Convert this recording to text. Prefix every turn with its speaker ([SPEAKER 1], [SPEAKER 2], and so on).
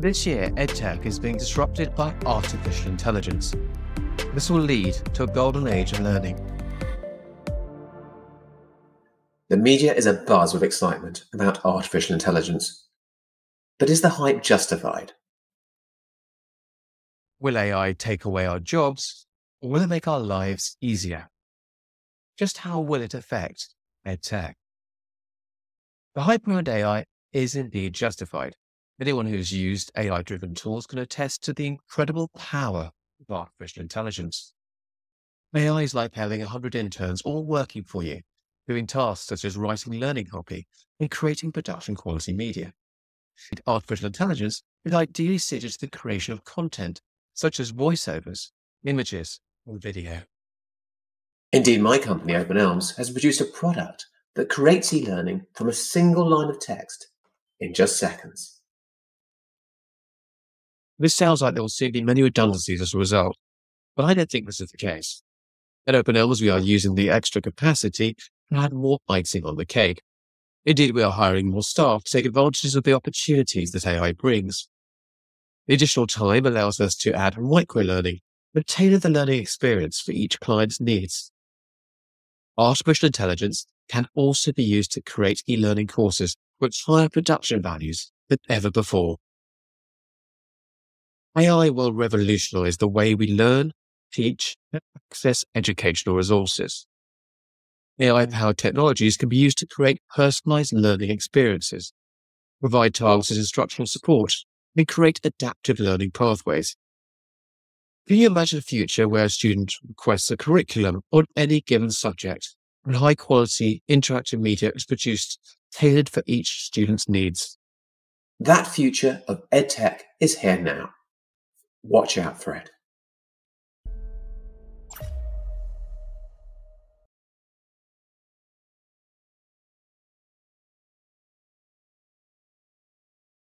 [SPEAKER 1] This year, EdTech is being disrupted by artificial intelligence. This will lead to a golden age of learning.
[SPEAKER 2] The media is abuzz with excitement about artificial intelligence. But is the hype justified?
[SPEAKER 1] Will AI take away our jobs, or will it make our lives easier? Just how will it affect EdTech? The hype around AI is indeed justified. Anyone who's used AI driven tools can attest to the incredible power of artificial intelligence. AI is like having 100 interns all working for you, doing tasks such as writing learning copy and creating production quality media. Artificial intelligence is ideally suited to the creation of content, such as voiceovers, images, or video.
[SPEAKER 2] Indeed, my company, Open eLMS, has produced a product that creates e learning from a single line of text in just seconds.
[SPEAKER 1] This sounds like there will soon be many redundancies as a result, but I don't think this is the case. At Open eLMS, we are using the extra capacity to add more icing on the cake. Indeed, we are hiring more staff to take advantage of the opportunities that AI brings. The additional time allows us to add micro learning and tailor the learning experience for each client's needs. Artificial intelligence can also be used to create e-learning courses with higher production values than ever before. AI will revolutionize the way we learn, teach, and access educational resources. AI powered technologies can be used to create personalized learning experiences, provide targeted instructional support, and create adaptive learning pathways. Can you imagine a future where a student requests a curriculum on any given subject and high quality interactive media is produced tailored for each student's needs?
[SPEAKER 2] That future of EdTech is here now. Watch out for it.